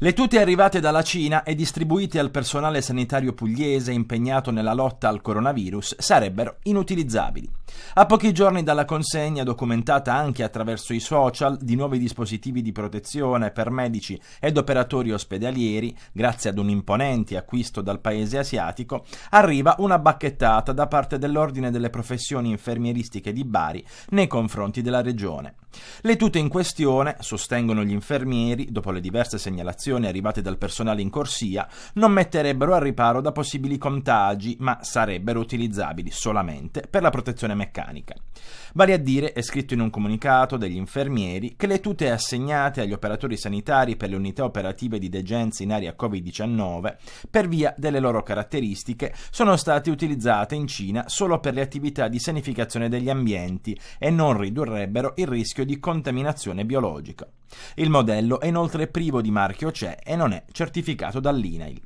Le tute arrivate dalla Cina e distribuite al personale sanitario pugliese impegnato nella lotta al coronavirus sarebbero inutilizzabili. A pochi giorni dalla consegna, documentata anche attraverso i social, di nuovi dispositivi di protezione per medici ed operatori ospedalieri, grazie ad un imponente acquisto dal paese asiatico, arriva una bacchettata da parte dell'Ordine delle professioni infermieristiche di Bari nei confronti della regione. Le tute in questione, sostengono gli infermieri, dopo le diverse segnalazioni arrivate dal personale in corsia, non metterebbero a riparo da possibili contagi, ma sarebbero utilizzabili solamente per la protezione meccanica. Vale a dire, è scritto in un comunicato degli infermieri, che le tute assegnate agli operatori sanitari per le unità operative di degenza in area Covid-19, per via delle loro caratteristiche, sono state utilizzate in Cina solo per le attività di sanificazione degli ambienti e non ridurrebbero il rischio di contaminazione biologica. Il modello è inoltre privo di marchio CE e non è certificato dall'INAIL.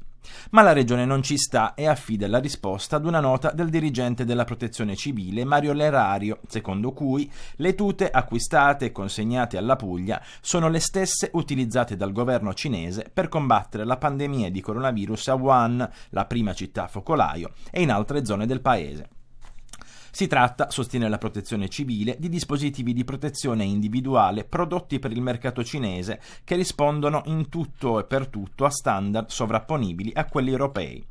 Ma la Regione non ci sta e affida la risposta ad una nota del dirigente della protezione civile Mario Lerario, secondo cui le tute acquistate e consegnate alla Puglia sono le stesse utilizzate dal governo cinese per combattere la pandemia di coronavirus a Wuhan, la prima città focolaio, e in altre zone del paese. Si tratta, sostiene la protezione civile, di dispositivi di protezione individuale prodotti per il mercato cinese che rispondono in tutto e per tutto a standard sovrapponibili a quelli europei.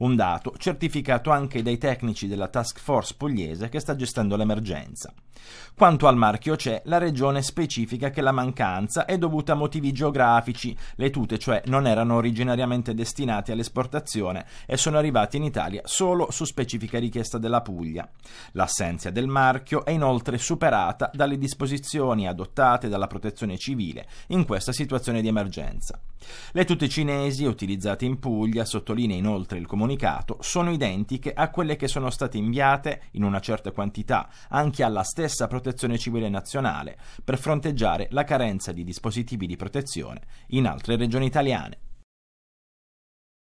Un dato certificato anche dai tecnici della task force pugliese che sta gestendo l'emergenza. Quanto al marchio CE, la regione specifica che la mancanza è dovuta a motivi geografici, le tute cioè non erano originariamente destinate all'esportazione e sono arrivate in Italia solo su specifica richiesta della Puglia. L'assenza del marchio è inoltre superata dalle disposizioni adottate dalla protezione civile in questa situazione di emergenza. Le tute cinesi utilizzate in Puglia, sottolinea inoltre il comunicato, sono identiche a quelle che sono state inviate in una certa quantità anche alla stessa protezione civile nazionale per fronteggiare la carenza di dispositivi di protezione in altre regioni italiane.